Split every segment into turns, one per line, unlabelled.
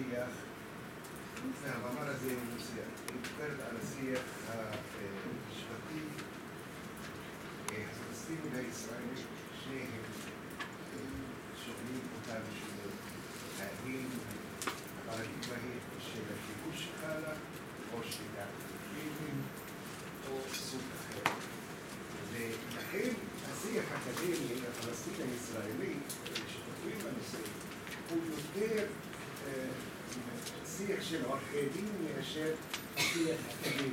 השיח, והמאמר הזה הוא מדברת על השיח המשפטי הפלסטיני והישראלי, שניהם שואלים אותנו שאלות. האם הפרדיגמה היא של הכיבוש חלה, או שליטת פילים, או סוג אחר. ולכן השיח האקדמי הפלסטיני שיח של עורכי דין מאשר שיח אקדמי.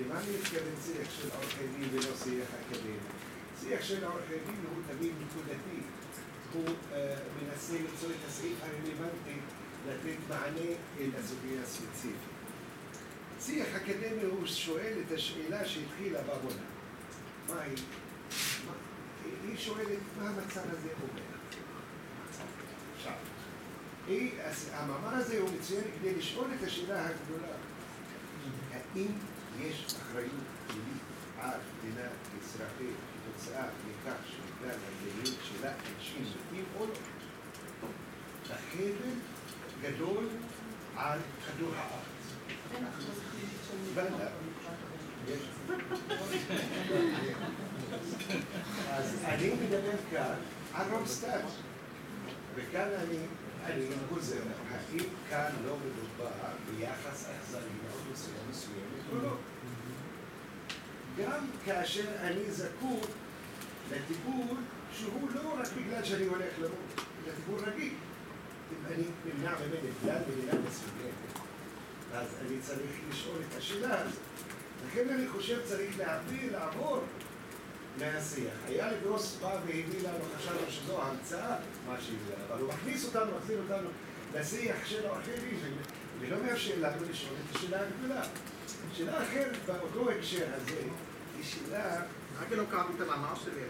למה אני מתכוון שיח של עורכי דין ולא שיח אקדמי? שיח של עורכי דין הוא תמיד נקודתי. הוא מנסה למצוא את הסעיף הרלוונטי לתת מענה לסוגיה הספציפית. שיח אקדמי הוא שואל את השאלה שהתחילה בעבודה. מה היא? היא שואלת מה המצב הזה אומר. המאמר הזה הוא מציין כדי לשאול את השאלה הגדולה, האם יש אחריות פלילית על מדינת ישראל כתוצאה מכך שבגלל המדיניות שלה אנשים מתים או לא? החבל גדול על כדור הארץ. אז אני מדבר כאן על רומסטאט, וכאן אני אני גוזר, האם כאן לא מדובר ביחס אכזרי לאוכלוסייה מסוימת או לא? גם כאשר אני זקוק לטיפול שהוא לא רק בגלל שאני הולך למות, אלא טיפול רגיל. אני נמנע ממני בגלל מדינה מסוימת, אז אני צריך לשאול את השאלה הזאת. לכן אני חושב צריך להעביר, לעבור מהשיח. היה לגרוס בא והביא לנו, חשבנו שזו המצאה, מה שהביא אבל הוא מכניס אותנו, מחזיר אותנו לשיח של עורכי דין, ולא מאפשר לנו לשאול את השאלה הגדולה. שאלה אחרת באותו הקשר הזה, היא שאלה...
רק לא קראתי את המאמר שלי,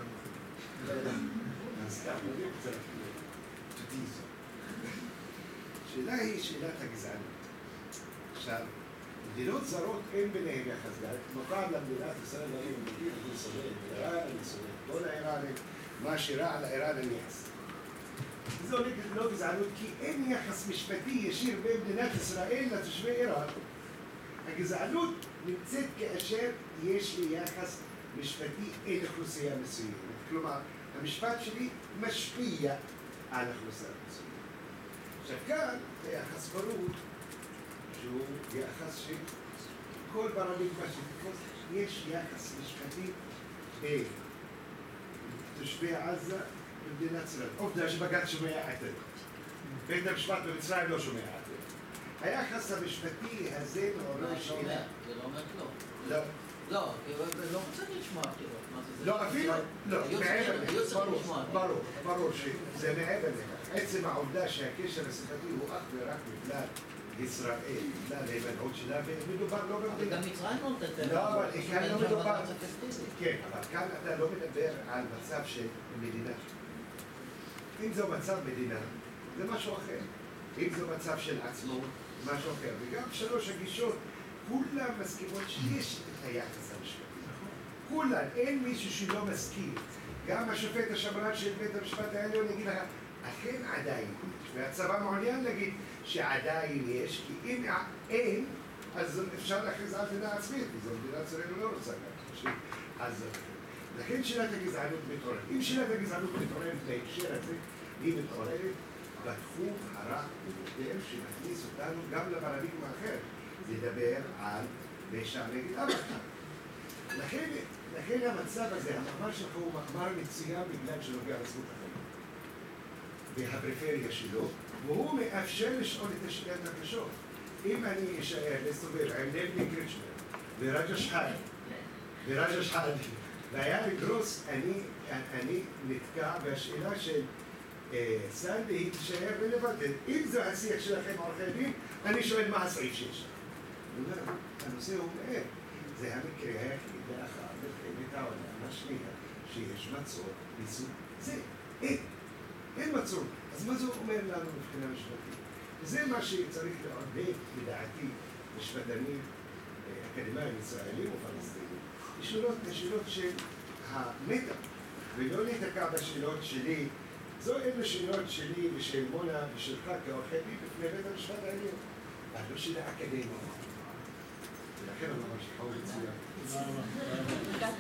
אז ככה, נביא קצת תתיזו. שאלה היא שאלת הגזענות. עכשיו, מדינות זרות אין ביניהן יחס גל, פעם למדינת ישראל אני מכיר, אני סובל, איראן אני סובל, כל האיראנים, מה שרע לאיראן אני אעשה. זו לא גזענות, כי אין יחס משפטי ישיר בין מדינת ישראל לתושבי איראן. הגזענות נמצאת כאשר יש לי יחס משפטי אל אוכלוסייה מסוימת. כלומר, המשפט שלי משפיע על אוכלוסייה מסוימת. עכשיו כאן זה יחס ברור שהוא יחס של כל פרדיגמה של יש יחס משפטי בין תושבי עזה במדינת ישראל. עובדה שבג"ץ שומע עתיד. בית המשפט במצרים לא שומע עתיד. היחס המשפטי הזה מעורר שאלה.
זה לא אומר כלום.
לא.
לא, לא רוצה לשמוע בחירות.
לא, אפילו, לא, מעבר. ברור, ברור שזה מעבר לכך. עצם העובדה שהקשר השיחתי הוא אך ורק בגלל ישראל, בגלל ההימנעות שלה, ומדובר לא במדינה.
גם מצרים לא נותנת
לא, אבל כאן לא מדובר,
בג"ץ אפקטיבי.
כן, אבל כאן אתה לא מדבר על מצב של מדינה. אם זה מצב מדינה, זה משהו אחר. אם זה מצב של עצמאות, משהו אחר. וגם שלוש הגישות, כולם מסכימות שיש את היחס המשפטי. כולן, אין מישהו שלא מסכים. גם השופט השמרן של בית המשפט העליון יגיד לך, אכן עדיין, והצבא מעוניין להגיד שעדיין יש, כי אם אין, אז אפשר להכריז על מדינה עצמית, כי זו מדינת ישראל לא רוצה גם. אז לכן שאלת הגזענות מתעוררת. אם שאלת הגזענות מתעוררת בהקשר הזה, היא מתעוררת בתחום הרע ביותר שמכניס אותנו גם לפרדיגמה אחרת, לדבר על פשע נגד אבא לכן, לכן המצב הזה, המאמר שלך הוא מאמר מצוין בגלל שנוגע לזכות החיים. והפריפריה שלו, והוא מאפשר לשאול את השאלות הקשות. אם אני אשאר להסתובב עם דבי קריצ'נר ורג'ה שחאדי ורג'ה שחאדי והיה לגרוס, אני, אני נתקע בשאלה של אה, סנדי היא תישאר רלוונטית. אם זה השיח שלכם עורכי דין, אני שואל מה הסעיף שיש שם. הנושא הוא מעבר. זה המקרה היחיד לאחר מלחמת העולם השנייה שיש מצור מסוג זה. אין. אין מצור. אז מה זה אומר לנו מבחינה משפטית? וזה מה שצריך לעודד, לדעתי, משפטנים אקדמיים ישראלים או פלסטינים, לשאלות את השאלות של המטה, ולא להיתקע בשאלות שלי, זו אלה שאלות שלי ושל מונה ושלך כעורכי דין בפני בית המשפט העליון, אבל לא של האקדמיה. ולכן אני ממשיכה מצוין.
תודה רבה.